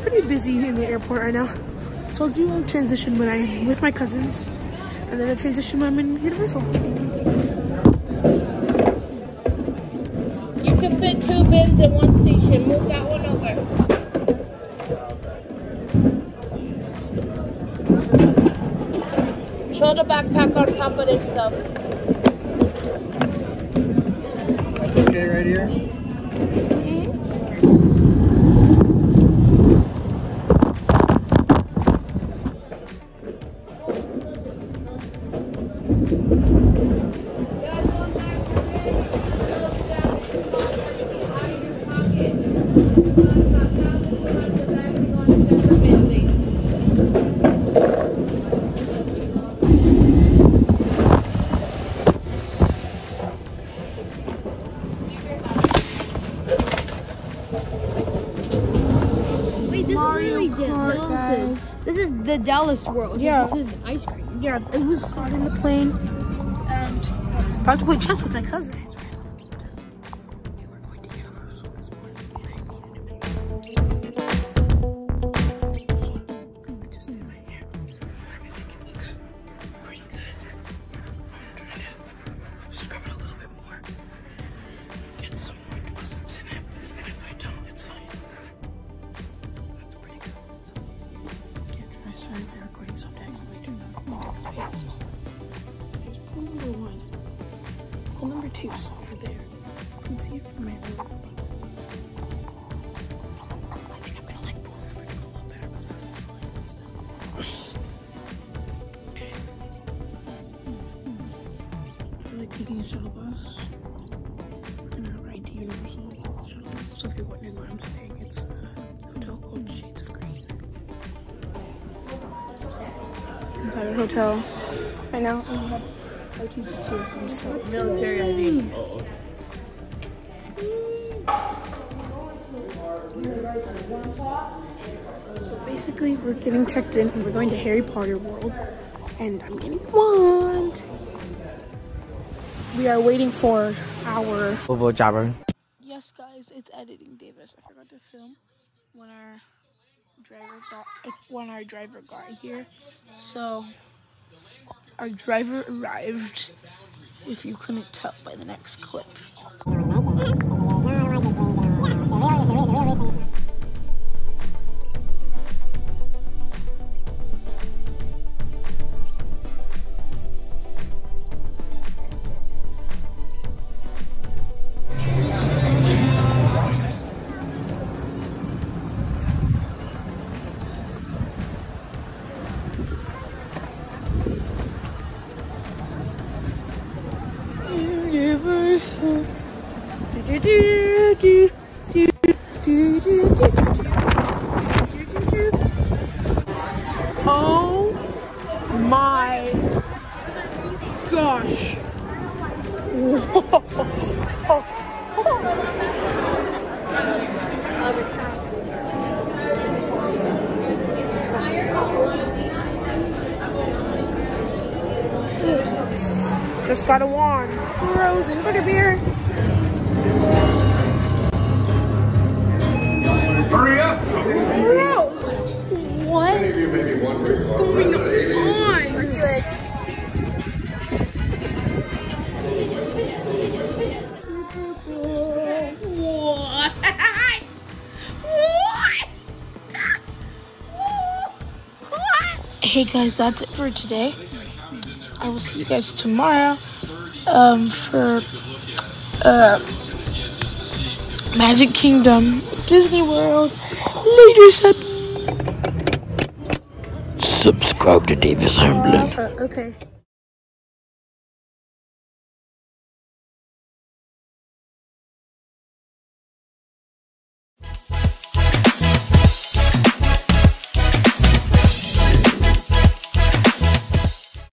pretty busy in the airport right now. So I'll do a transition when I'm with my cousins, and then a transition when I'm in Universal. You can fit two bins in one station. Move that one over. Throw the backpack on top of this stuff. That's Okay, right here? This is really Kart, Dallas. This is the Dallas world. Yeah. This is ice cream. Yeah, it was hot in the plane, and about to play chess with my cousins. Number over there. You can see it from my room. I think I'm gonna a a taking a shuttle bus. Ride to Universal shuttle bus. So if you're wondering where I'm staying, it's a hotel called Shades of Green. Entire hotel right now. And we have RTC too. I'm so Military ID. So basically, we're getting checked in and we're going to Harry Potter World. And I'm getting wand. We are waiting for our. Over Jabber. Yes, guys, it's editing Davis. I forgot to film when our driver got when our driver got here. So our driver arrived. If you couldn't tell by the next clip. universe. Do, do, do, do, do, do, do, do. Just got a wand. Frozen butterbeer. Hurry up! Gross. What is going on? What? What? Hey guys, that's it for today. I will see you guys tomorrow um, for uh, Magic Kingdom, Disney World. Later, subs. Subscribe to Davis Hamblin. okay.